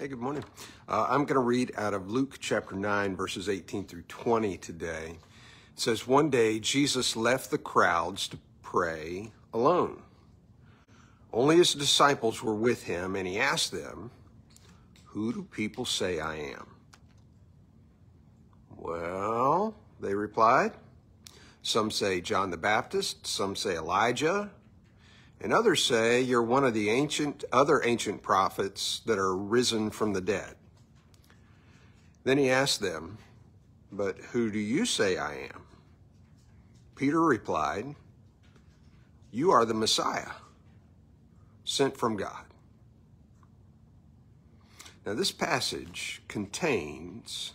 Hey, good morning. Uh, I'm going to read out of Luke chapter 9, verses 18 through 20 today. It says, One day Jesus left the crowds to pray alone. Only his disciples were with him, and he asked them, Who do people say I am? Well, they replied, Some say John the Baptist, some say Elijah, and others say you're one of the ancient other ancient prophets that are risen from the dead. Then he asked them, But who do you say I am? Peter replied, You are the Messiah, sent from God. Now, this passage contains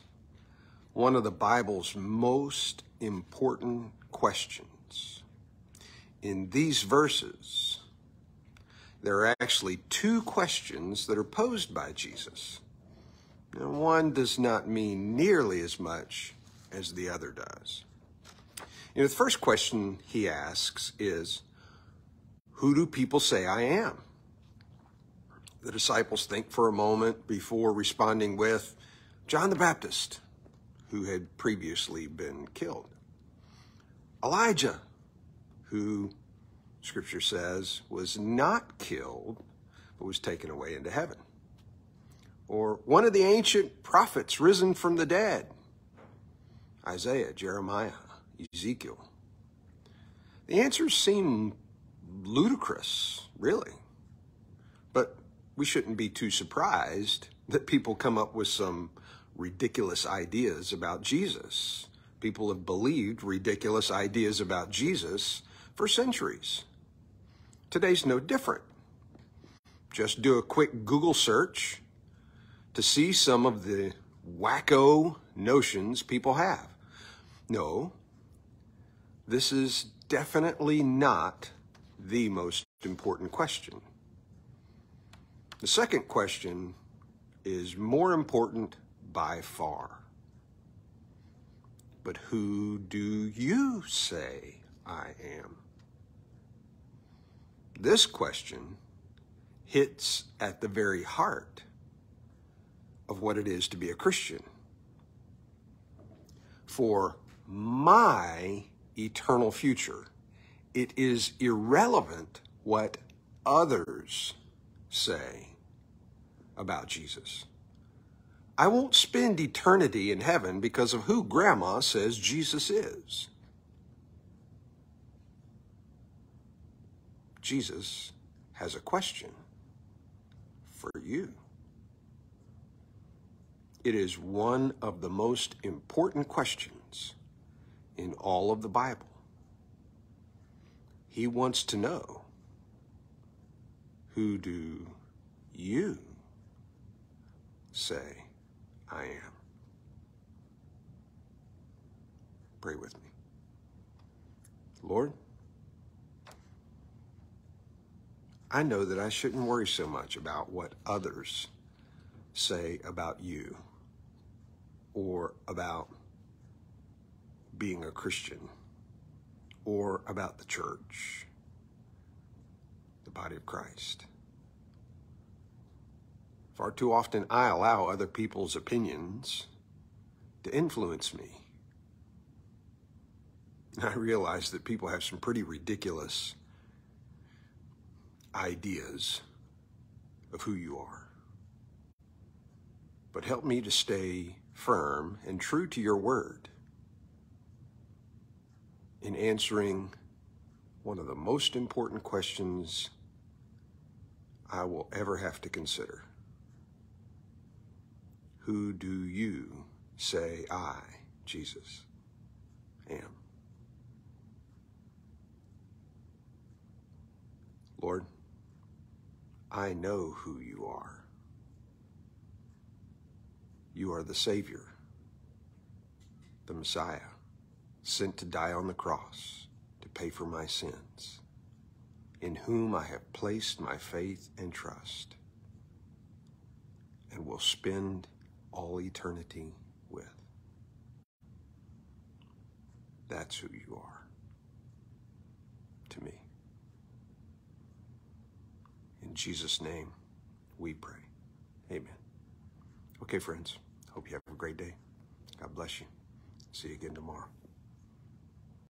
one of the Bible's most important questions. In these verses, there are actually two questions that are posed by Jesus. Now, one does not mean nearly as much as the other does. You know, the first question he asks is, Who do people say I am? The disciples think for a moment before responding with, John the Baptist, who had previously been killed. Elijah, who scripture says was not killed, but was taken away into heaven. Or one of the ancient prophets risen from the dead Isaiah, Jeremiah, Ezekiel. The answers seem ludicrous, really. But we shouldn't be too surprised that people come up with some ridiculous ideas about Jesus. People have believed ridiculous ideas about Jesus for centuries. Today's no different. Just do a quick Google search to see some of the wacko notions people have. No, this is definitely not the most important question. The second question is more important by far. But who do you say I am? This question hits at the very heart of what it is to be a Christian. For my eternal future, it is irrelevant what others say about Jesus. I won't spend eternity in heaven because of who grandma says Jesus is. Jesus has a question for you. It is one of the most important questions in all of the Bible. He wants to know who do you say I am? Pray with me. Lord, I know that I shouldn't worry so much about what others say about you or about being a Christian or about the church, the body of Christ. Far too often, I allow other people's opinions to influence me. And I realize that people have some pretty ridiculous ideas of who you are. But help me to stay firm and true to your word in answering one of the most important questions I will ever have to consider. Who do you say I, Jesus, am? Lord, I know who you are. You are the Savior, the Messiah, sent to die on the cross to pay for my sins, in whom I have placed my faith and trust, and will spend all eternity with. That's who you are to me. Jesus' name, we pray. Amen. Okay, friends. Hope you have a great day. God bless you. See you again tomorrow.